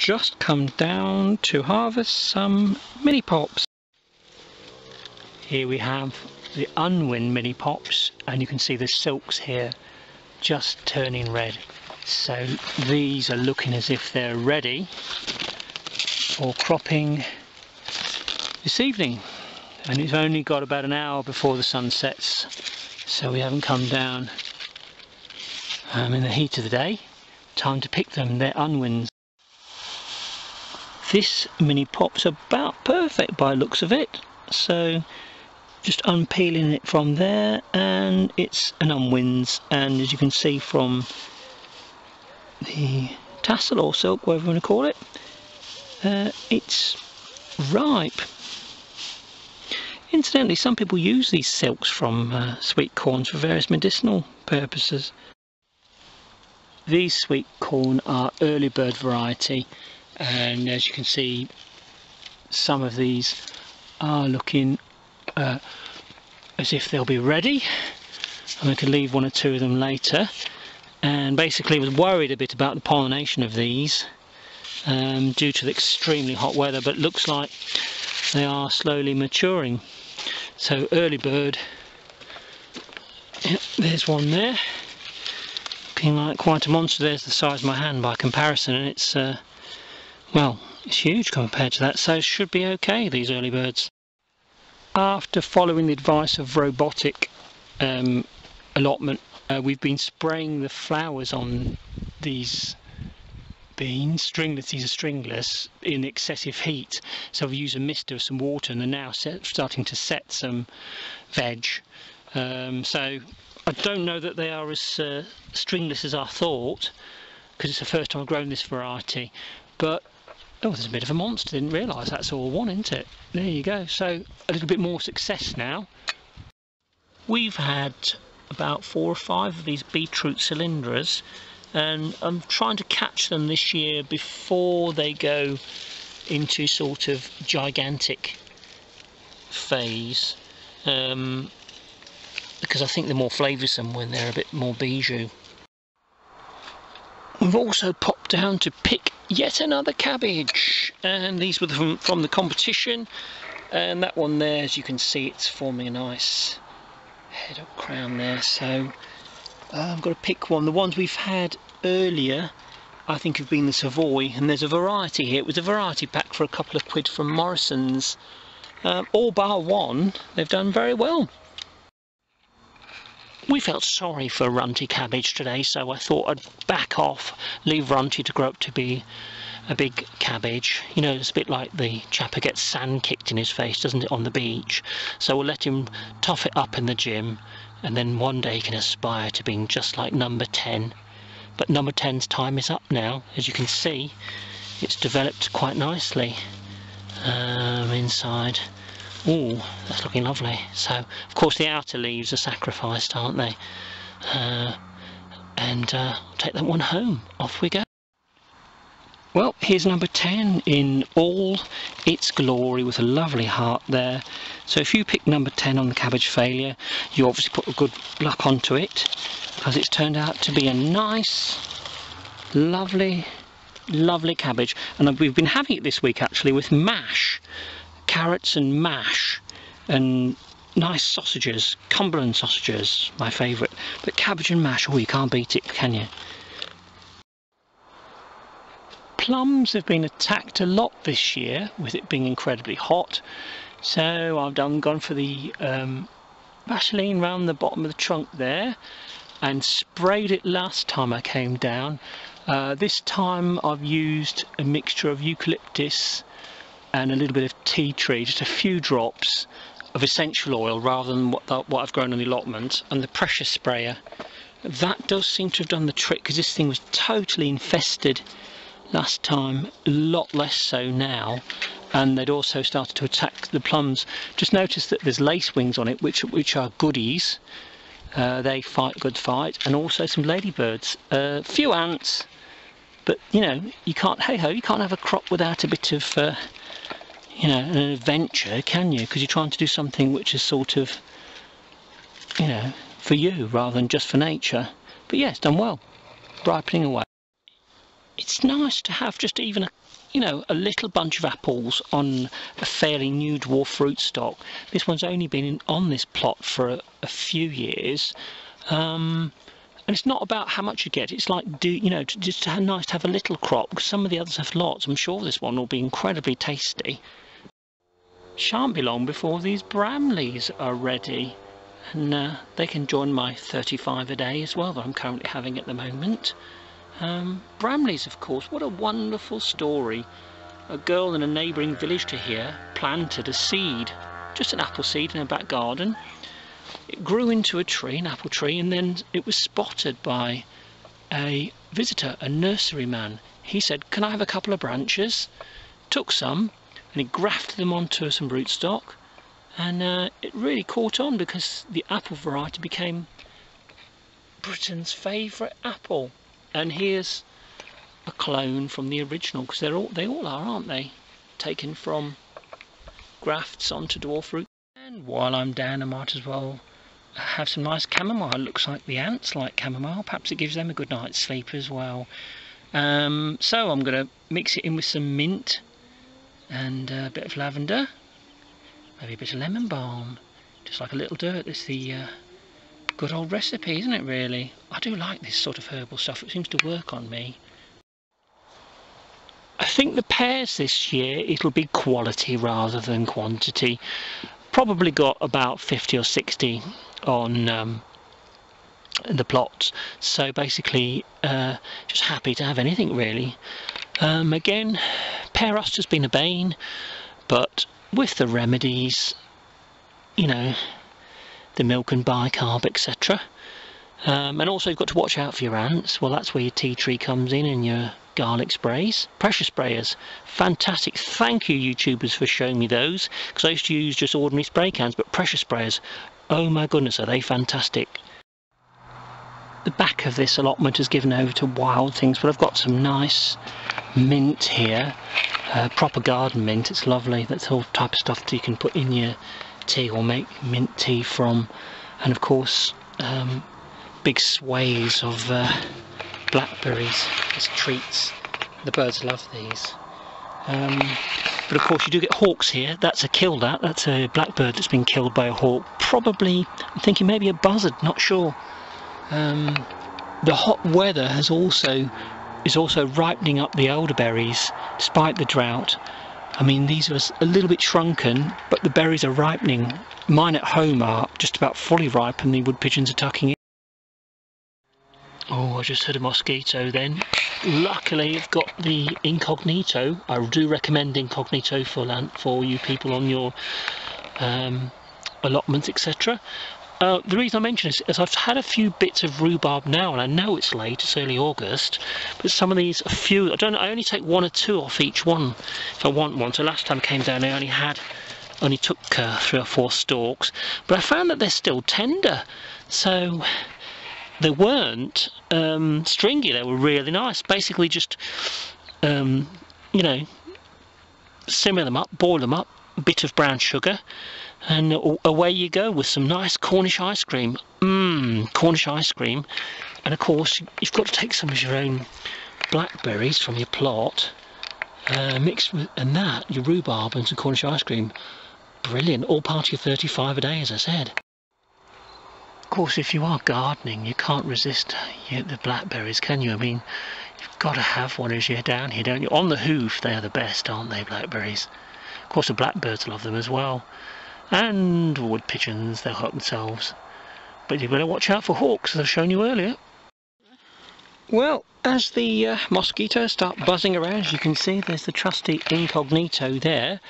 just come down to harvest some mini pops. Here we have the Unwin mini pops and you can see the silks here just turning red. So these are looking as if they're ready for cropping this evening and it's only got about an hour before the sun sets so we haven't come down um, in the heat of the day time to pick them they're unwins this mini pop's about perfect by looks of it. So just unpeeling it from there and it's an unwins and as you can see from the tassel or silk whatever you want to call it uh, it's ripe. Incidentally, some people use these silks from uh, sweet corns for various medicinal purposes. These sweet corn are early bird variety and as you can see some of these are looking uh, as if they'll be ready. And we can leave one or two of them later. And basically was worried a bit about the pollination of these um, due to the extremely hot weather but looks like they are slowly maturing. So early bird. Yep, there's one there. Looking like quite a monster. There's the size of my hand by comparison and it's uh, well it's huge compared to that so should be okay these early birds after following the advice of robotic um, allotment uh, we've been spraying the flowers on these beans, stringless, these are stringless, in excessive heat. So we use a mister of some water and they're now set, starting to set some veg. Um, so I don't know that they are as uh, stringless as I thought, because it's the first time I've grown this variety. But Oh, there's a bit of a monster. Didn't realise that's all one, isn't it? There you go. So a little bit more success now. We've had about four or five of these beetroot cylindras and I'm trying to catch them this year before they go into sort of gigantic phase um, because I think they're more flavoursome when they're a bit more bijou. We've also popped down to pick yet another cabbage and these were from, from the competition and that one there as you can see it's forming a nice head up crown there so uh, I've got to pick one. The ones we've had earlier I think have been the Savoy and there's a variety here. It was a variety pack for a couple of quid from Morrison's. Um, all bar one, they've done very well. We felt sorry for Runty cabbage today so I thought I'd back off, leave Runty to grow up to be a big cabbage. You know, it's a bit like the chap who gets sand kicked in his face, doesn't it, on the beach. So we'll let him tough it up in the gym and then one day he can aspire to being just like number 10 but number 10's time is up now as you can see it's developed quite nicely um, inside oh that's looking lovely. So of course the outer leaves are sacrificed aren't they? Uh, and uh, take that one home. Off we go. Well, here's number 10 in all its glory with a lovely heart there. So if you pick number 10 on the cabbage failure, you obviously put a good luck onto it because it's turned out to be a nice, lovely, lovely cabbage. And we've been having it this week actually with mash, carrots and mash and nice sausages, Cumberland sausages, my favourite. But cabbage and mash, oh you can't beat it, can you? plums have been attacked a lot this year with it being incredibly hot so I've done gone for the um, Vaseline around the bottom of the trunk there and sprayed it last time I came down uh, this time I've used a mixture of eucalyptus and a little bit of tea tree just a few drops of essential oil rather than what, the, what I've grown on the allotment and the pressure sprayer. That does seem to have done the trick because this thing was totally infested last time a lot less so now and they'd also started to attack the plums. Just notice that there's lace wings on it which which are goodies. Uh, they fight good fight and also some ladybirds. A uh, few ants but you know you can't hey ho you can't have a crop without a bit of uh, you know an adventure can you? Because you're trying to do something which is sort of you know for you rather than just for nature. But yes yeah, done well. Ripening away. It's nice to have just even a you know a little bunch of apples on a fairly new dwarf fruit stock. This one's only been on this plot for a, a few years. Um, and it's not about how much you get. It's like do you know just nice to have a little crop because some of the others have lots. I'm sure this one will be incredibly tasty. Shan't be long before these bramleys are ready. And uh, they can join my 35 a day as well that i'm currently having at the moment. Um, Bramleys, of course, what a wonderful story. A girl in a neighbouring village to here planted a seed, just an apple seed in her back garden. It grew into a tree, an apple tree, and then it was spotted by a visitor, a nursery man. He said, Can I have a couple of branches? Took some, and he grafted them onto some rootstock, and uh, it really caught on because the apple variety became Britain's favourite apple and here's a clone from the original because they're all they all are aren't they taken from grafts onto dwarf fruit and while I'm down I might as well have some nice chamomile looks like the ants like chamomile perhaps it gives them a good night's sleep as well um, so I'm going to mix it in with some mint and a bit of lavender maybe a bit of lemon balm just like a little dirt it's the uh, good old recipe, isn't it really? I do like this sort of herbal stuff, it seems to work on me. I think the pears this year, it'll be quality rather than quantity. Probably got about 50 or 60 on um, the plots, so basically uh, just happy to have anything really. Um, again, pear rust has been a bane, but with the remedies, you know, the milk and bicarb, etc. Um, and also you've got to watch out for your ants. Well, that's where your tea tree comes in and your garlic sprays. Pressure sprayers, fantastic. Thank you, YouTubers, for showing me those. Because I used to use just ordinary spray cans, but pressure sprayers, oh my goodness, are they fantastic. The back of this allotment is given over to wild things, but I've got some nice mint here. Uh, proper garden mint, it's lovely. That's all type of stuff that you can put in your tea or make mint tea from and of course um, big swathes of uh, blackberries as treats. The birds love these. Um, but of course you do get hawks here. That's a kill that. That's a blackbird that's been killed by a hawk. Probably I'm thinking maybe a buzzard not sure. Um, the hot weather has also is also ripening up the elderberries despite the drought. I mean, these are a little bit shrunken, but the berries are ripening. Mine at home are just about fully ripe and the wood pigeons are tucking in. Oh, I just heard a mosquito then. Luckily, I've got the incognito. I do recommend incognito for for you people on your um, allotments, etc. Uh, the reason I mention this is I've had a few bits of rhubarb now, and I know it's late, it's early August, but some of these, a few, I don't I only take one or two off each one if I want one. So last time I came down, I only had, only took uh, three or four stalks, but I found that they're still tender. So they weren't um, stringy, they were really nice. Basically just, um, you know, simmer them up, boil them up, a bit of brown sugar, and away you go with some nice Cornish ice cream. Mmm, Cornish ice cream. And of course, you've got to take some of your own blackberries from your plot, uh, mixed with, and that, your rhubarb and some Cornish ice cream. Brilliant, all part of your 35 a day, as I said. Of course, if you are gardening, you can't resist the blackberries, can you? I mean, you've got to have one as you're down here, don't you? On the hoof, they are the best, aren't they, blackberries? Of course, the blackbirds love them as well and wood pigeons, they'll help themselves. But you've got to watch out for hawks, as I've shown you earlier. Well, as the uh, mosquitoes start buzzing around, as you can see, there's the trusty incognito there.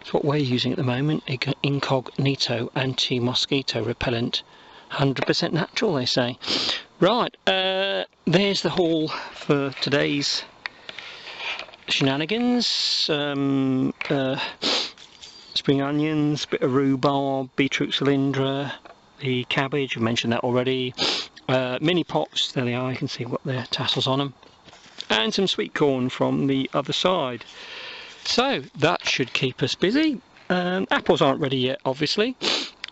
It's what we're using at the moment, incognito anti-mosquito repellent. 100% natural, they say. Right, uh, there's the haul for today's shenanigans. Um, uh, spring onions, bit of rhubarb, beetroot cylindra, the cabbage, I mentioned that already, uh, mini pops, there they are, you can see what their tassels on them, and some sweet corn from the other side. So that should keep us busy. Um, apples aren't ready yet, obviously.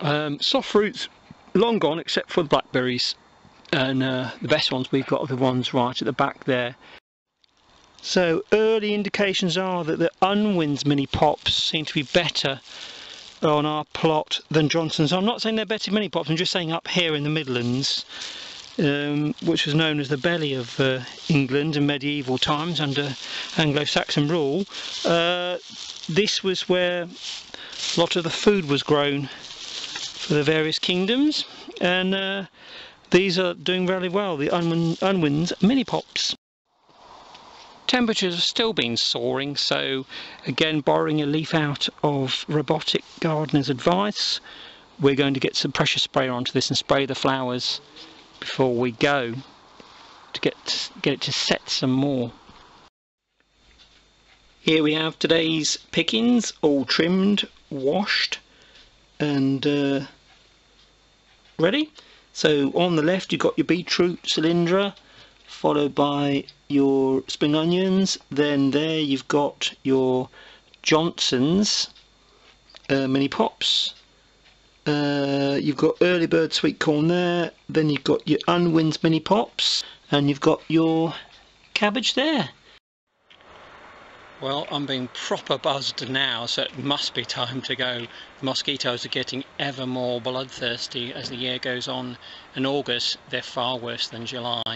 Um, soft fruits, long gone, except for the blackberries. And uh, the best ones we've got are the ones right at the back there. So early indications are that the Unwin's mini pops seem to be better on our plot than Johnson's. I'm not saying they're better mini pops, I'm just saying up here in the Midlands, um, which was known as the belly of uh, England in medieval times under Anglo-Saxon rule, uh, this was where a lot of the food was grown for the various kingdoms and uh, these are doing really well, the Unwin, Unwin's mini pops. Temperatures have still been soaring, so again, borrowing a leaf out of Robotic Gardener's advice, we're going to get some pressure sprayer onto this and spray the flowers before we go to get, get it to set some more. Here we have today's pickings, all trimmed, washed, and uh, ready. So on the left you've got your beetroot cylindra, followed by your spring onions. Then there you've got your Johnson's uh, mini pops. Uh, you've got early bird sweet corn there. Then you've got your Unwin's mini pops. And you've got your cabbage there well, I'm being proper buzzed now, so it must be time to go. The mosquitoes are getting ever more bloodthirsty as the year goes on. In August, they're far worse than July.